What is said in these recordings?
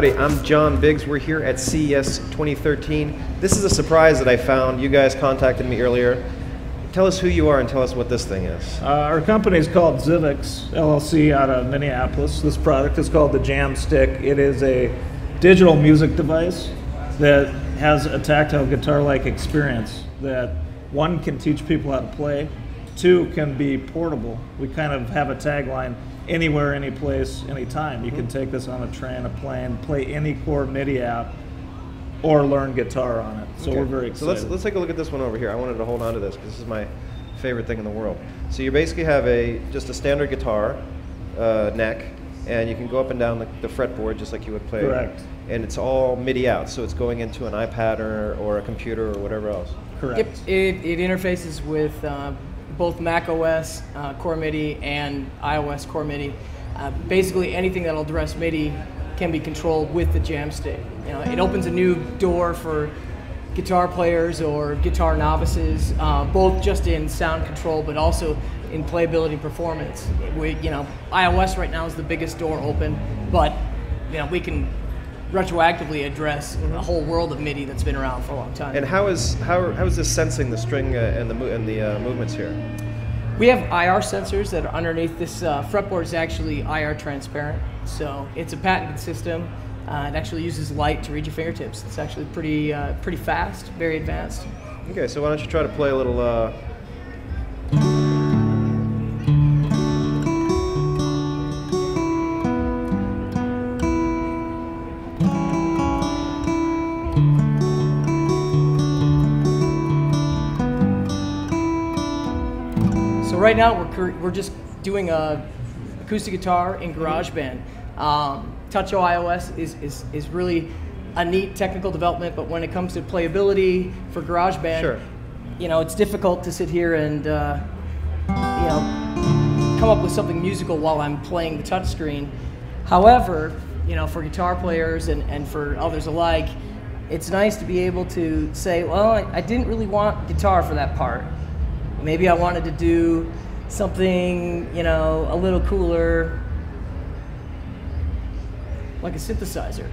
Howdy, I'm John Biggs. We're here at CES 2013. This is a surprise that I found. You guys contacted me earlier. Tell us who you are and tell us what this thing is. Uh, our company is called Zivix LLC out of Minneapolis. This product is called the Jamstick. It is a digital music device that has a tactile guitar-like experience that one can teach people how to play, two can be portable. We kind of have a tagline anywhere, any place, anytime. You can take this on a train, a plane, play any core MIDI app, or learn guitar on it. So Okay. we're very So let's, excited. let's take a look at this one over here. I wanted to hold on to this because this is my favorite thing in the world. So you basically have a just a standard guitar uh, neck, and you can go up and down the, the fretboard just like you would play. Correct. And it's all MIDI out, so it's going into an iPad or, or a computer or whatever else. Correct. Yep, it, it interfaces with uh, both Mac OS uh, Core MIDI and iOS Core MIDI. Uh, basically, anything that'll address MIDI can be controlled with the Jamstick. You know, it opens a new door for guitar players or guitar novices, uh, both just in sound control, but also in playability performance. We, you know, iOS right now is the biggest door open, but you know, we can retroactively address a whole world of MIDI that's been around for a long time. And how is how, how is this sensing the string uh, and the and the uh, movements here? We have IR sensors that are underneath this uh, fretboard is actually IR transparent, so it's a patented system. Uh, it actually uses light to read your fingertips. It's actually pretty uh, pretty fast, very advanced. Okay, so why don't you try to play a little? Right now we're we're just doing a acoustic guitar in GarageBand. Um, Touch iOS is, is is really a neat technical development, but when it comes to playability for GarageBand, Sure. you know it's difficult to sit here and uh, you know come up with something musical while I'm playing the touchscreen. However, you know for guitar players and, and for others alike, it's nice to be able to say, well, I, I didn't really want guitar for that part. Maybe I wanted to do something, you know, a little cooler, like a synthesizer.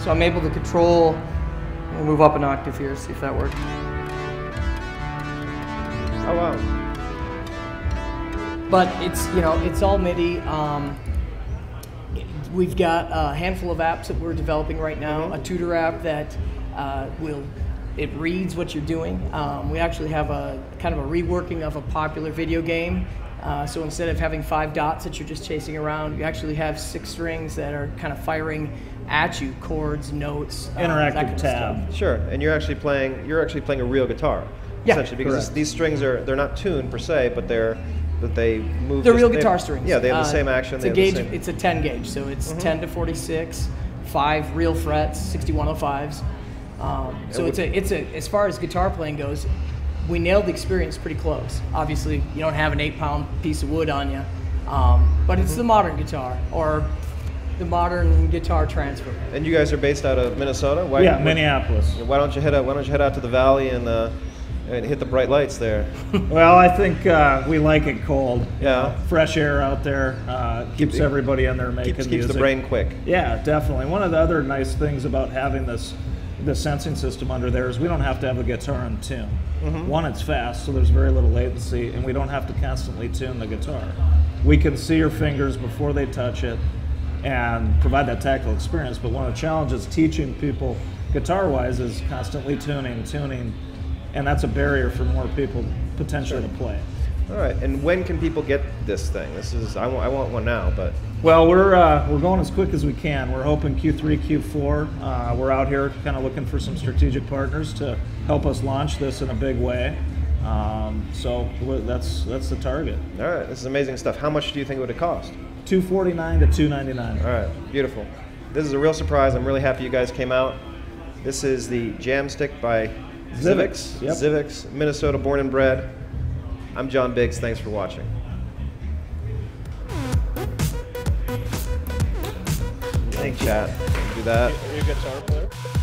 So I'm able to control, we'll move up an octave here, see if that works. oh wow! But it's, you know, it's all MIDI. Um, we've got a handful of apps that we're developing right now. A tutor app that uh, will it reads what you're doing. Um, we actually have a kind of a reworking of a popular video game. Uh, so instead of having five dots that you're just chasing around, you actually have six strings that are kind of firing at you, chords, notes, uh, that Interactive kind of stuff. tab. Sure, and you're actually playing you're actually playing a real guitar, Yeah, essentially, because correct. this- these strings are they're not tuned per se, but they're but they move. They're just- real they- guitar strings. Yeah, they have the Uh, same action. It's a gauge. Mm-hmm. It's a 10 gauge, so it's 10 to 46, five real frets, 6105s. Um, so And it's a it's a as far as guitar playing goes, we nailed the experience pretty close. Obviously, you don't have an eight pound piece of wood on you, um, but it's the modern guitar or the modern guitar transfer. and you guys are based out of Minnesota. Why, yeah, why- Minneapolis. Why don't you head out? Why don't you head out to the valley and uh, and hit the bright lights there? Well, I think uh, we like it cold. Yeah. Fresh air out there uh, keeps Keep- everybody in there making keeps keeps music. the brain quick. Yeah, definitely. One of the other nice things about having this the sensing system under there is we don't have to have a guitar in tune. Mm-hmm. One, it's fast, so there's very little latency, and we don't have to constantly tune the guitar. We can see your fingers before they touch it and provide that tactile experience. But one of the challenges teaching people guitar wise is constantly tuning, tuning, and that's a barrier for more people potentially to play. All right, and when can people get this thing? This is I want I want one now, but Well, we're uh, we're going as quick as we can. We're hoping Q3, Q4. Uh, we're out here kind of looking for some strategic partners to help us launch this in a big way. Um, so that's that's the target. all right, this is amazing stuff. How much do you think it would have cost? 249 to 299. All right, beautiful. This is a real surprise. I'm really happy you guys came out. This is the Jamstick by Zivix. Zivix, yep. Zivix, Minnesota born and bred. I'm John Biggs. Thanks for watching. Thanks, Chad. Do that. Are you a guitar player?